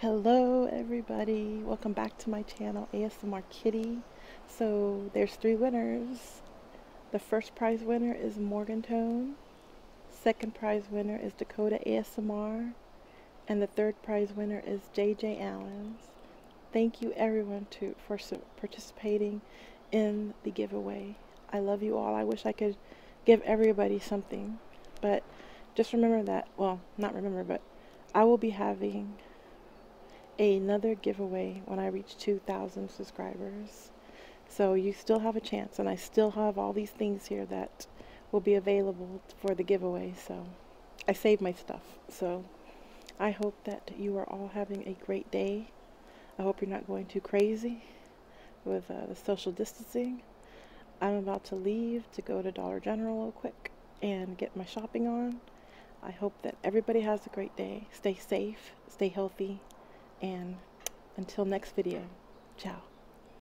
Hello everybody, welcome back to my channel ASMR Kitty. So there's three winners. The first prize winner is Morgan Tone. Second prize winner is Dakota ASMR. And the third prize winner is JJ Allens. Thank you everyone to, for participating in the giveaway. I love you all. I wish I could give everybody something. But just remember that, well, not remember, but I will be having another giveaway when I reach 2,000 subscribers. So you still have a chance, and I still have all these things here that will be available for the giveaway. So I saved my stuff. So I hope that you are all having a great day. I hope you're not going too crazy with uh, the social distancing. I'm about to leave to go to Dollar General real quick and get my shopping on. I hope that everybody has a great day. Stay safe, stay healthy, and until next video, ciao.